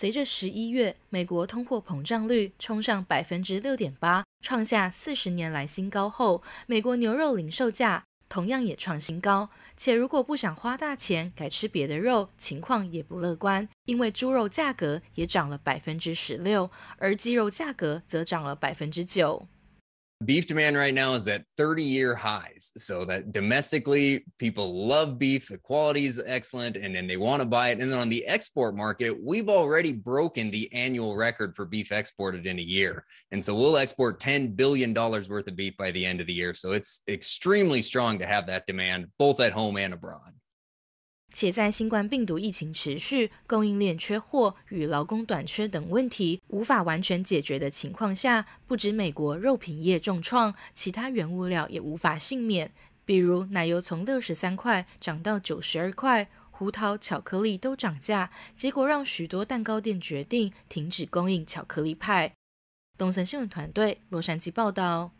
随着十一月美国通货膨胀率冲上百分之六点八，创下四十年来新高后，美国牛肉零售价同样也创新高。且如果不想花大钱改吃别的肉，情况也不乐观，因为猪肉价格也涨了百分之十六，而鸡肉价格则涨了百分之九。Beef demand right now is at 30 year highs. So that domestically, people love beef. The quality is excellent and then they want to buy it. And then on the export market, we've already broken the annual record for beef exported in a year. And so we'll export $10 billion worth of beef by the end of the year. So it's extremely strong to have that demand both at home and abroad. 且在新冠病毒疫情持续、供应链缺货与劳工短缺等问题无法完全解决的情况下，不止美国肉品业重创，其他原物料也无法幸免。比如奶油从六十三块涨到九十二块，胡桃、巧克力都涨价，结果让许多蛋糕店决定停止供应巧克力派。东森新闻团队洛杉矶报道。